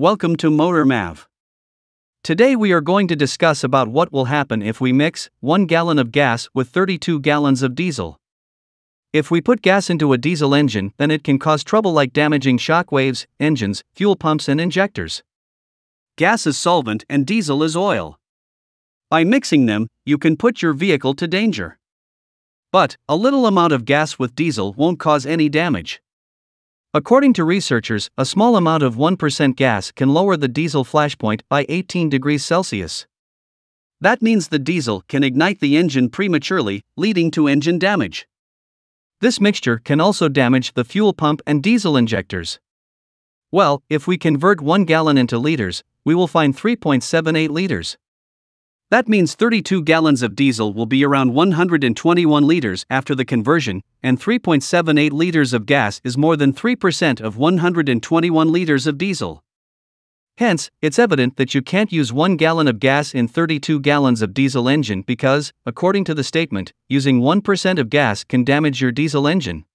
Welcome to MotorMav. Today we are going to discuss about what will happen if we mix 1 gallon of gas with 32 gallons of diesel. If we put gas into a diesel engine, then it can cause trouble like damaging shock waves, engines, fuel pumps and injectors. Gas is solvent and diesel is oil. By mixing them, you can put your vehicle to danger. But, a little amount of gas with diesel won't cause any damage. According to researchers, a small amount of 1% gas can lower the diesel flashpoint by 18 degrees Celsius. That means the diesel can ignite the engine prematurely, leading to engine damage. This mixture can also damage the fuel pump and diesel injectors. Well, if we convert 1 gallon into liters, we will find 3.78 liters. That means 32 gallons of diesel will be around 121 liters after the conversion, and 3.78 liters of gas is more than 3% of 121 liters of diesel. Hence, it's evident that you can't use 1 gallon of gas in 32 gallons of diesel engine because, according to the statement, using 1% of gas can damage your diesel engine.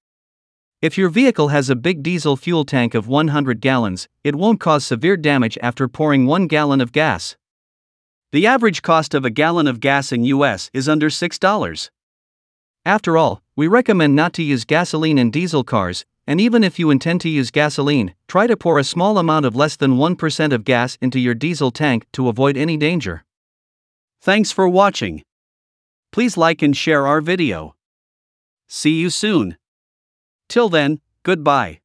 If your vehicle has a big diesel fuel tank of 100 gallons, it won't cause severe damage after pouring 1 gallon of gas. The average cost of a gallon of gas in US is under $6. After all, we recommend not to use gasoline in diesel cars, and even if you intend to use gasoline, try to pour a small amount of less than 1% of gas into your diesel tank to avoid any danger. Thanks for watching. Please like and share our video. See you soon. Till then, goodbye.